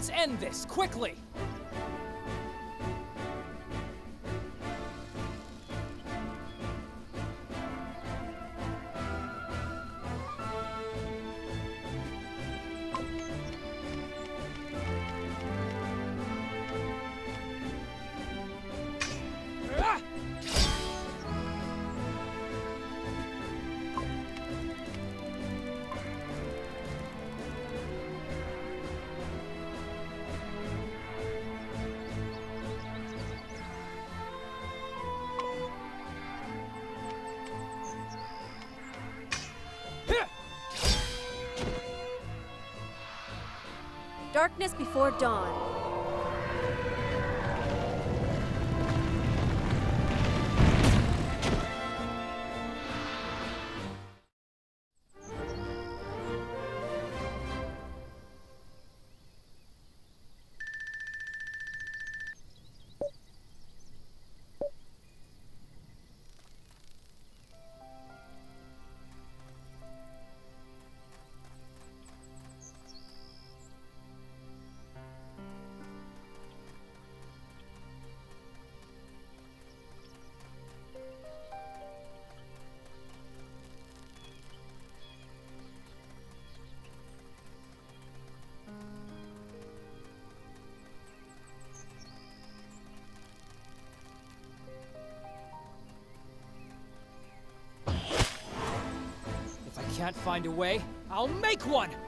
Let's end this, quickly! Darkness before dawn. Can't find a way, I'll make one!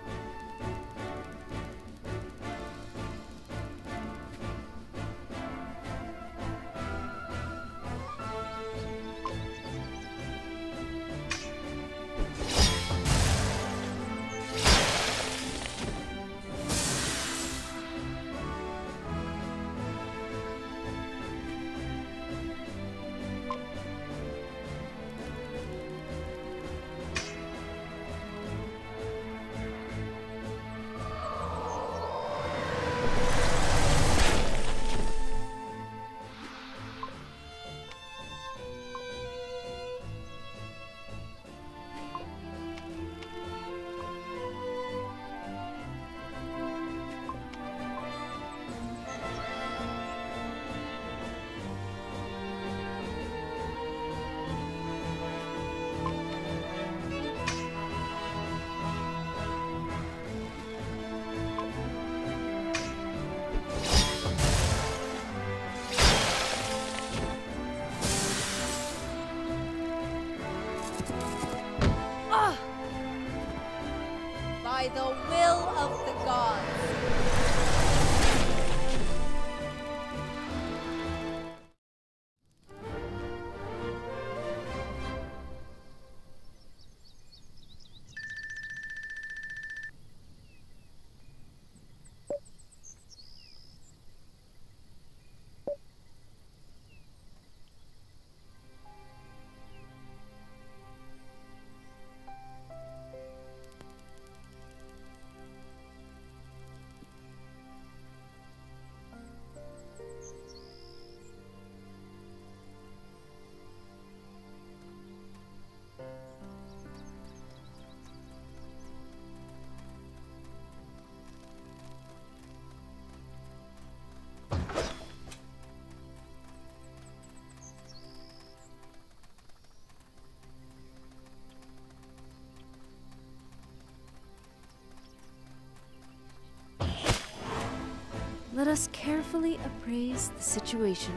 Let us carefully appraise the situation.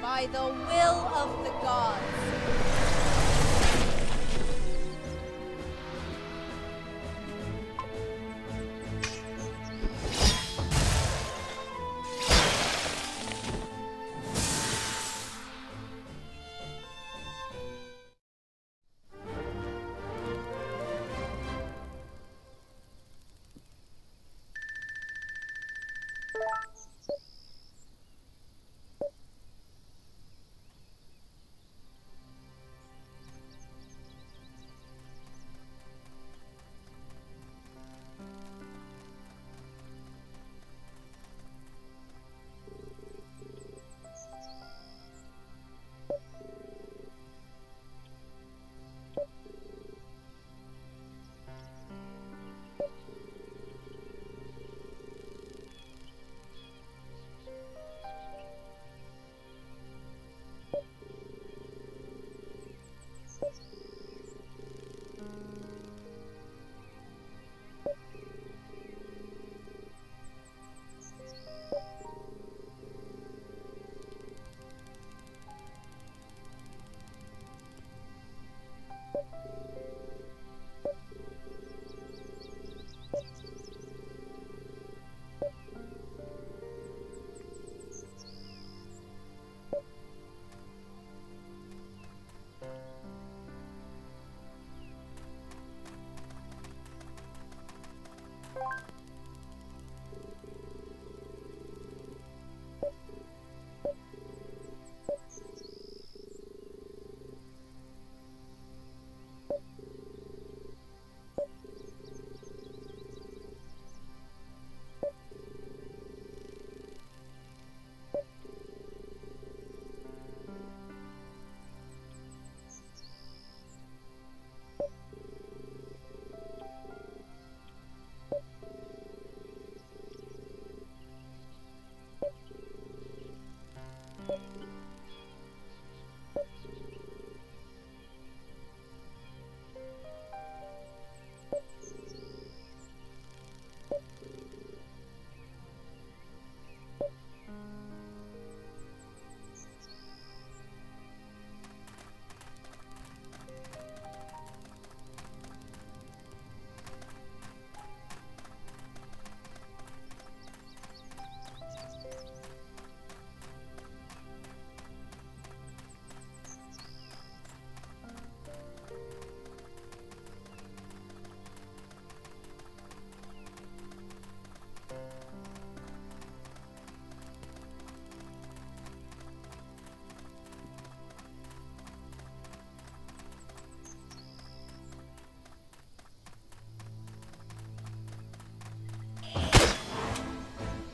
By the will of the gods.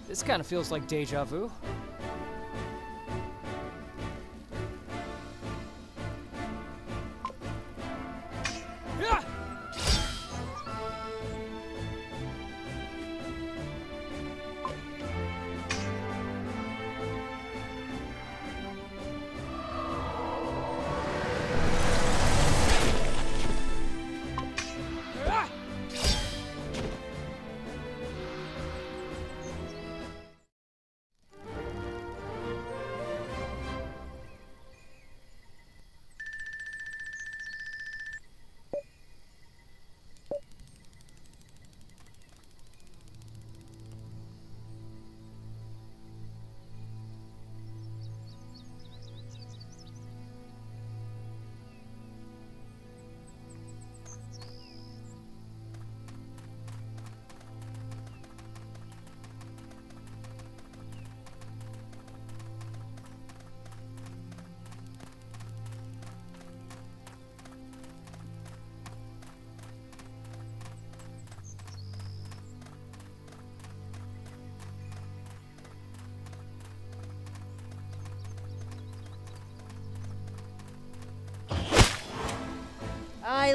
This kind of feels like deja vu.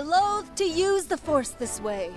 I loathe to use the Force this way.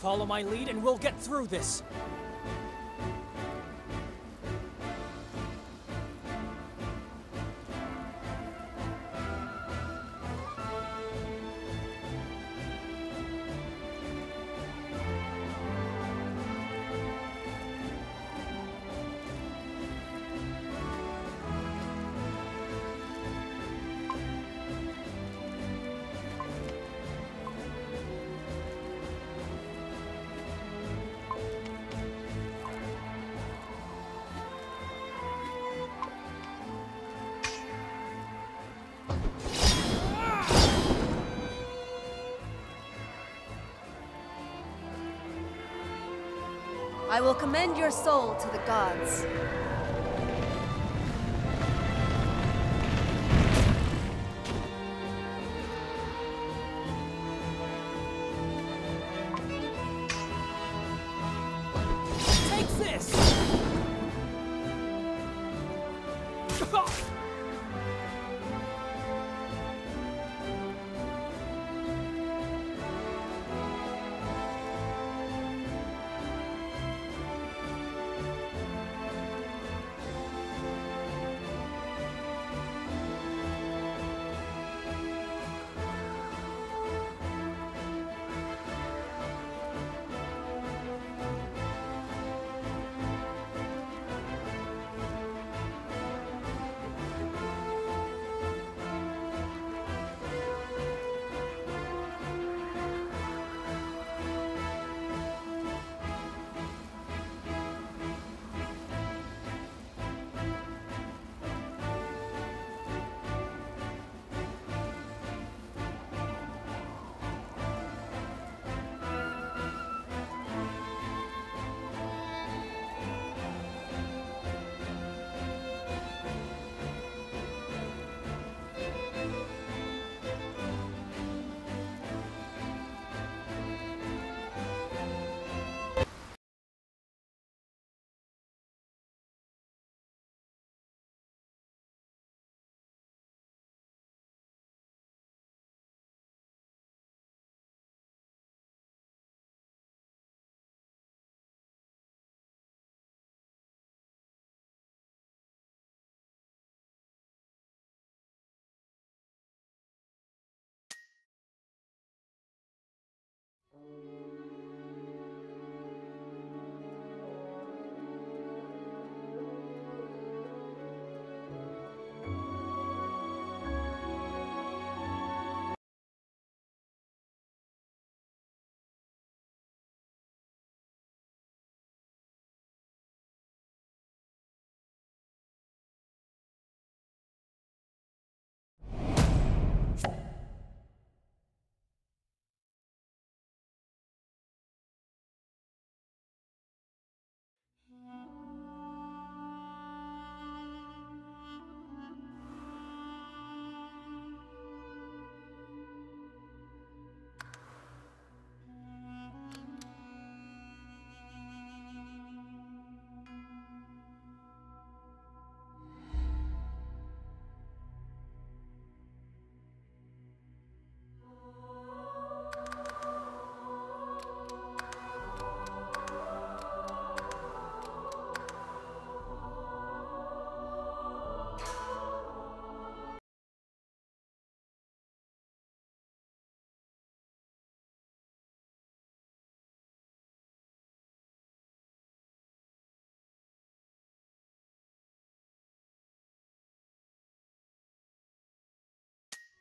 Follow my lead and we'll get through this. I will commend your soul to the gods.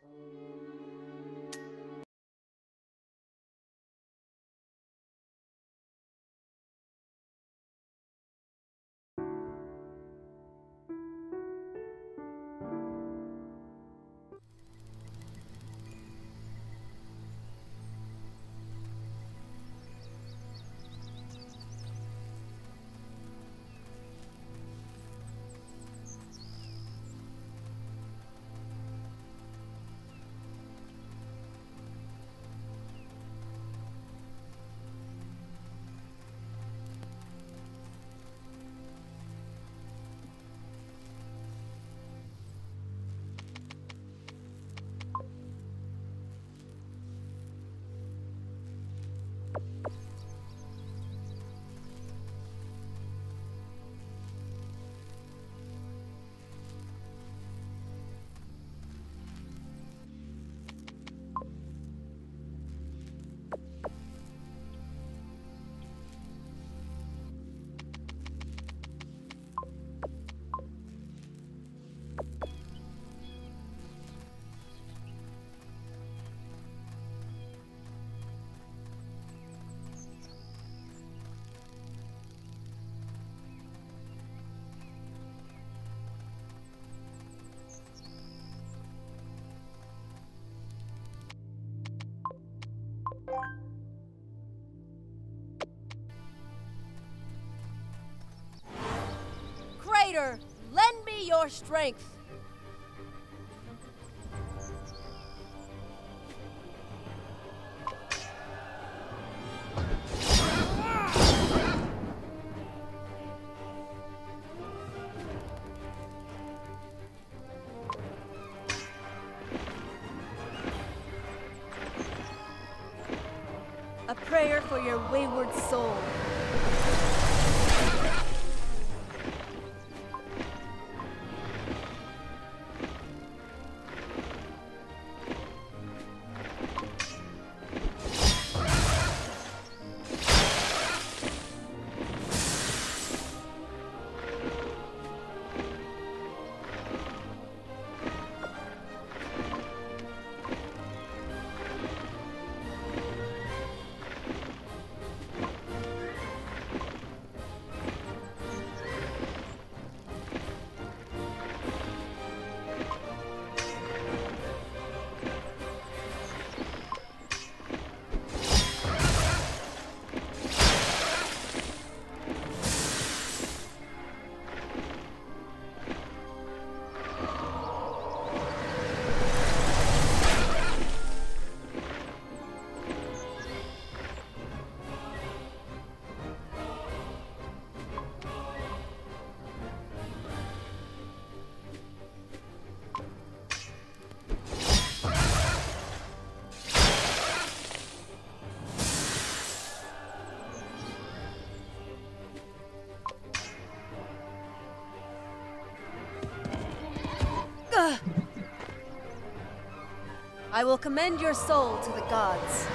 Música strength. A prayer for your wayward soul. I will commend your soul to the gods.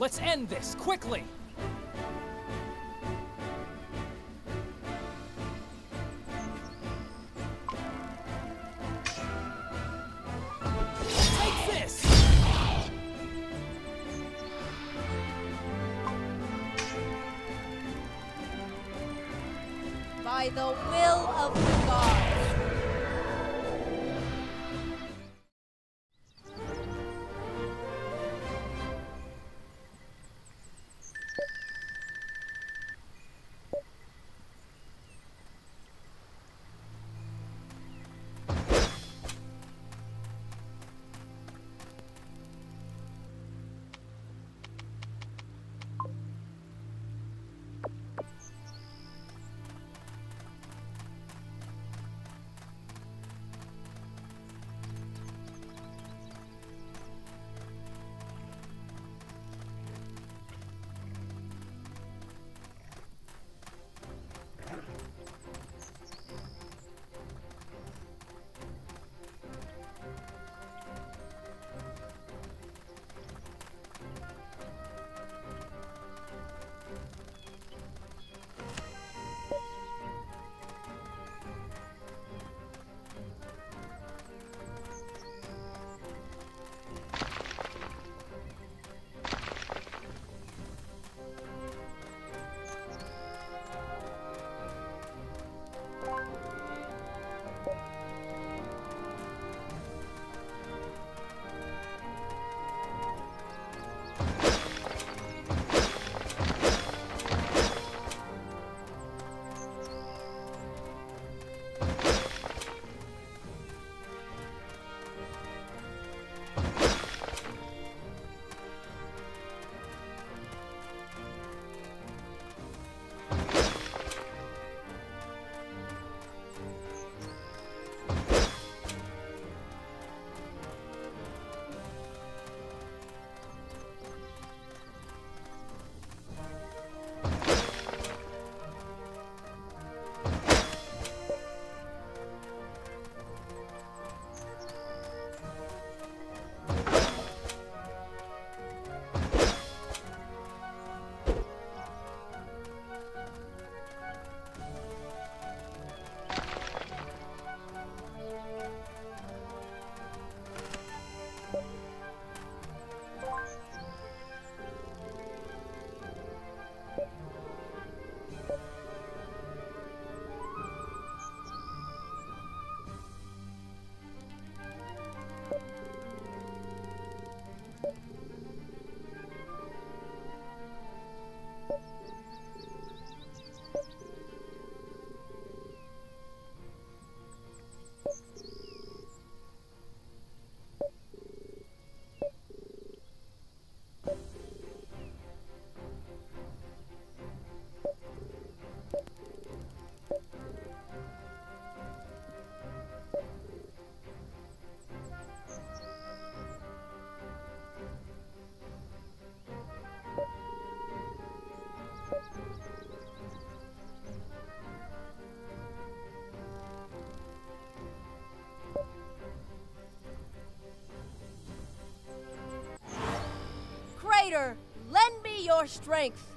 Let's end this, quickly! Strength.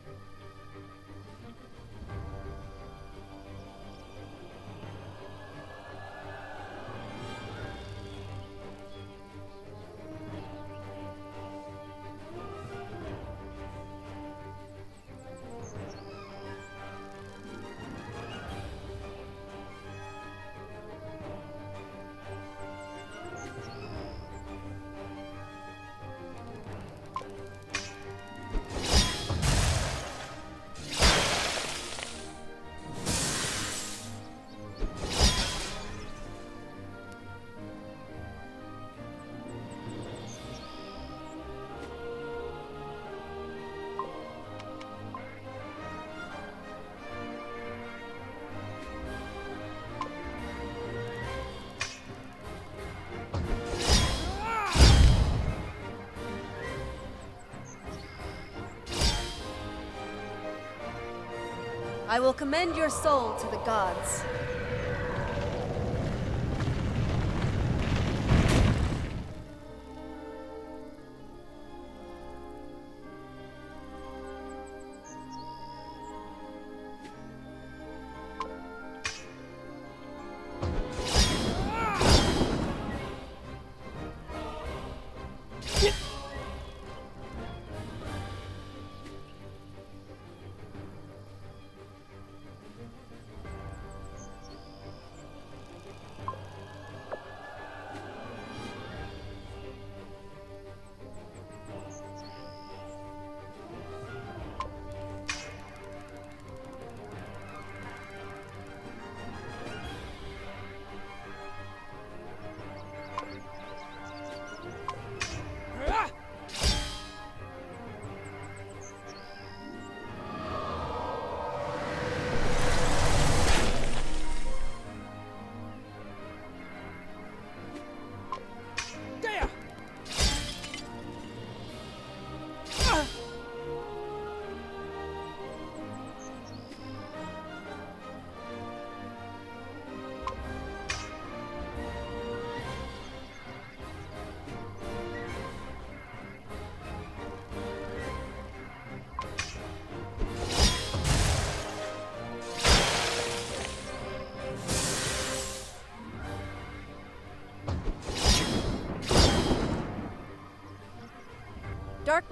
I will commend your soul to the gods.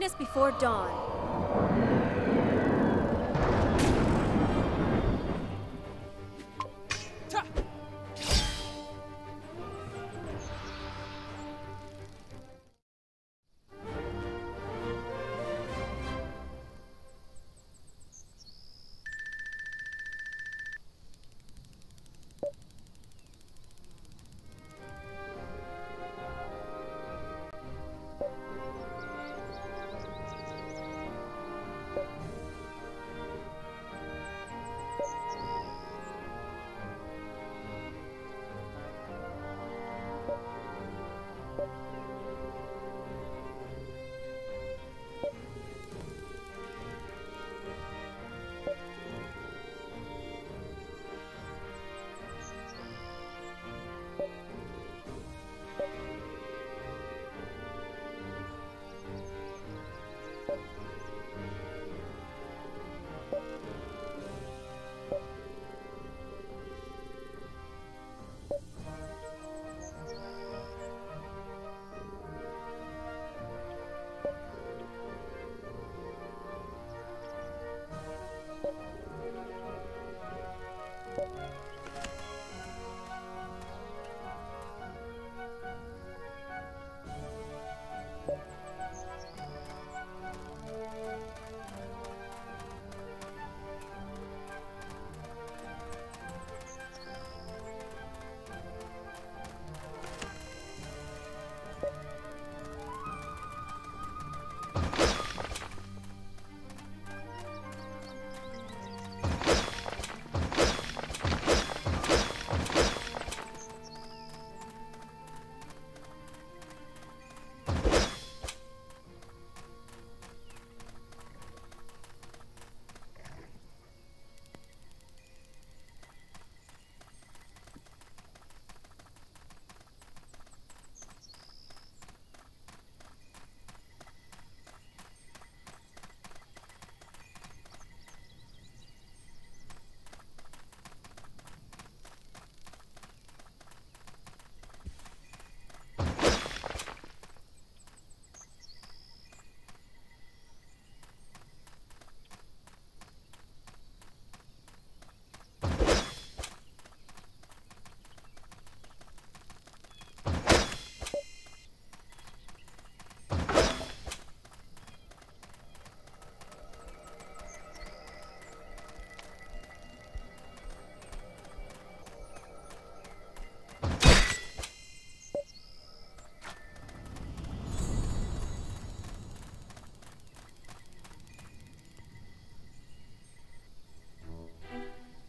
Darkness before dawn.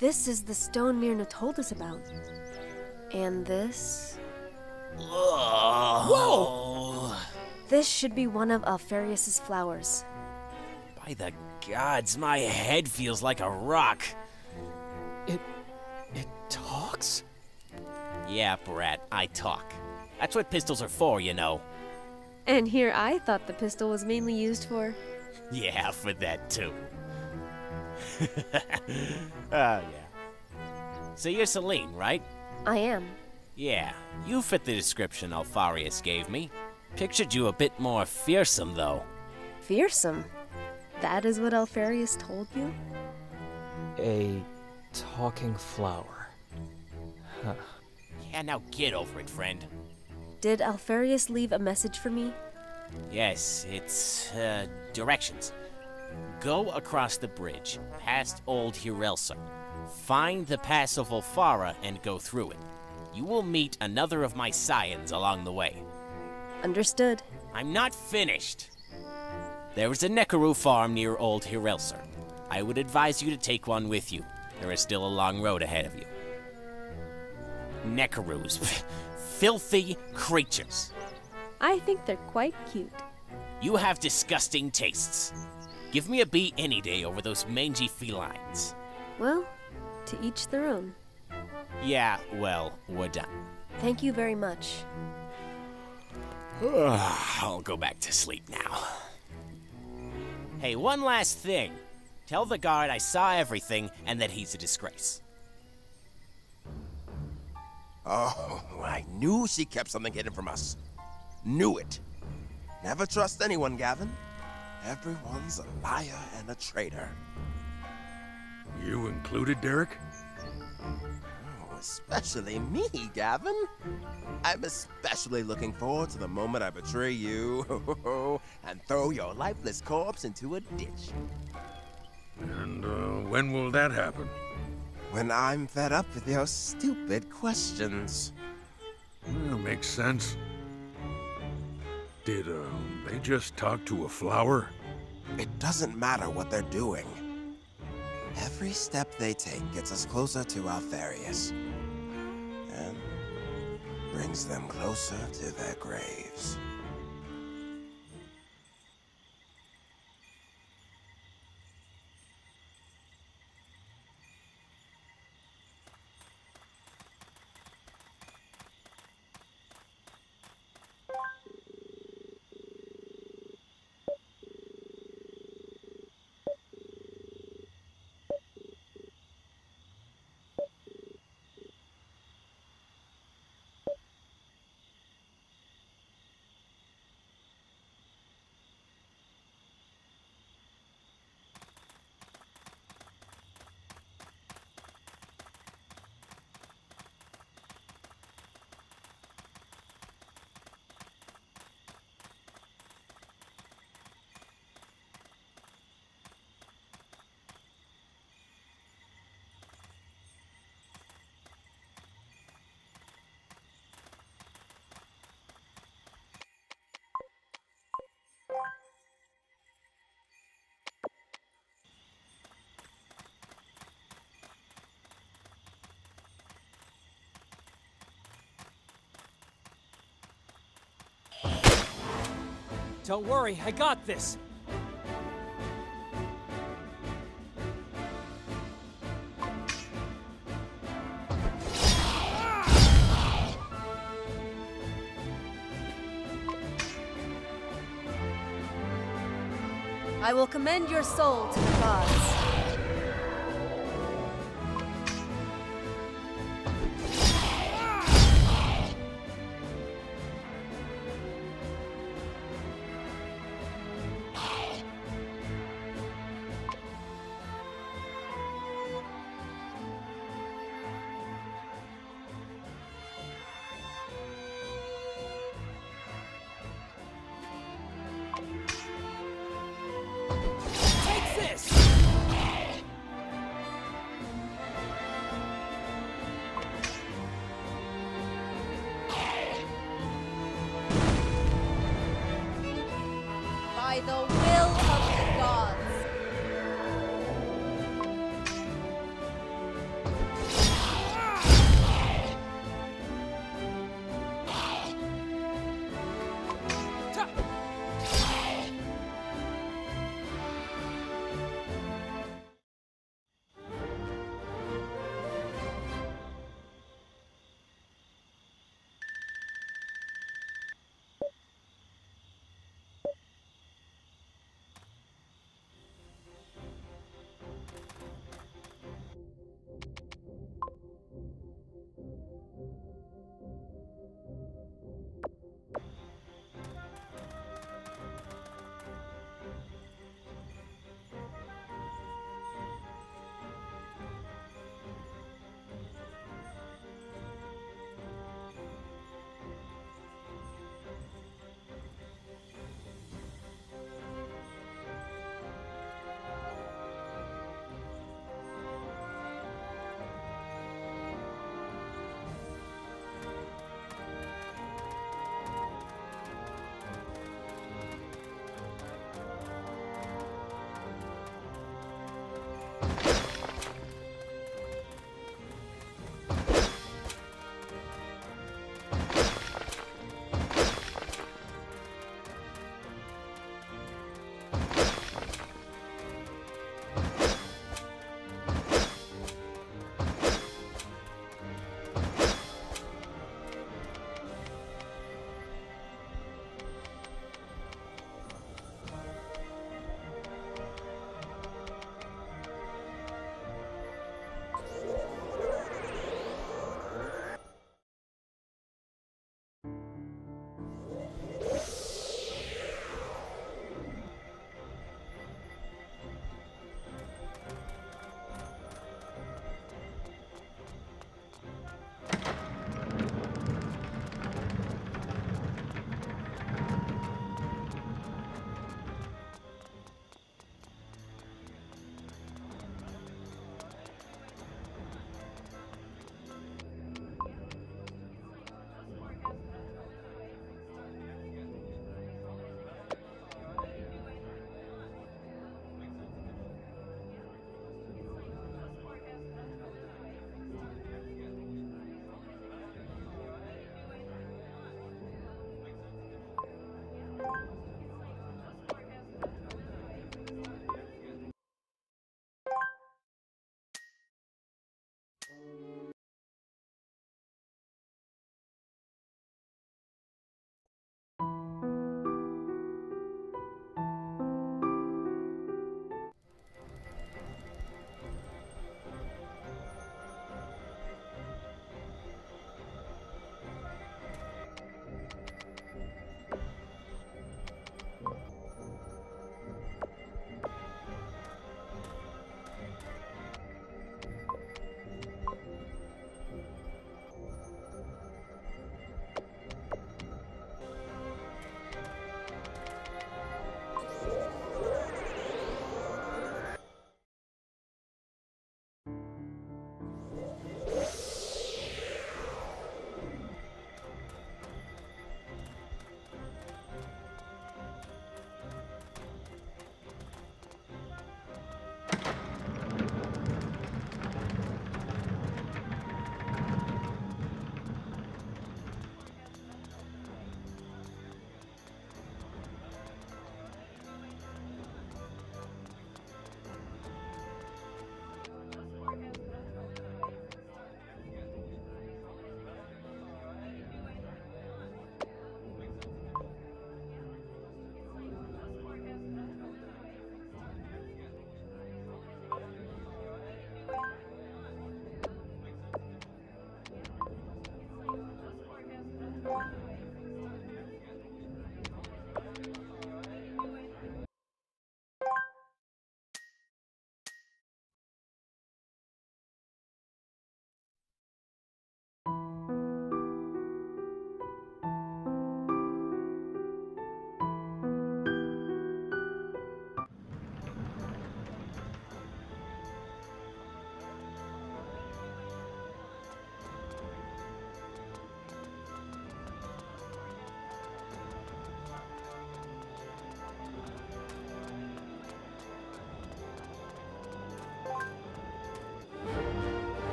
This is the stone Myrna told us about. And this? Whoa! This should be one of Altharius's flowers. By the gods, my head feels like a rock. It. it talks? Yeah, Brat, I talk. That's what pistols are for, you know. And here I thought the pistol was mainly used for. Yeah, for that too. Ah, yeah. So you're Selene, right? I am. Yeah, you fit the description Altharius gave me. Pictured you a bit more fearsome, though. Fearsome. That is what Altharius told you? A talking flower. Huh. Yeah, now get over it, friend. Did Altharius leave a message for me? Yes, it's, uh, directions. Go across the bridge, past Old Hirelsa. Find the Pass of Olfara and go through it. You will meet another of my scions along the way. Understood. I'm not finished. There is a Nekaru farm near Old Hirelser. I would advise you to take one with you. There is still a long road ahead of you. Nekarus. Filthy creatures. I think they're quite cute. You have disgusting tastes. Give me a beat any day over those mangy felines. Well, to each their own. Yeah, well, we're done. Thank you very much. I'll go back to sleep now. Hey, one last thing. Tell the guard I saw everything and that he's a disgrace. Oh, I knew she kept something hidden from us. Knew it. Never trust anyone, Gavin. Everyone's a liar and a traitor. You included, Derek? Oh, especially me, Gavin. I'm especially looking forward to the moment I betray you and throw your lifeless corpse into a ditch. And uh, when will that happen? When I'm fed up with your stupid questions. Well, makes sense. Did uh, they just talk to a flower? It doesn't matter what they're doing. Every step they take gets us closer to Altharius. And brings them closer to their graves. Don't worry, I got this. I will commend your soul to the gods. The will of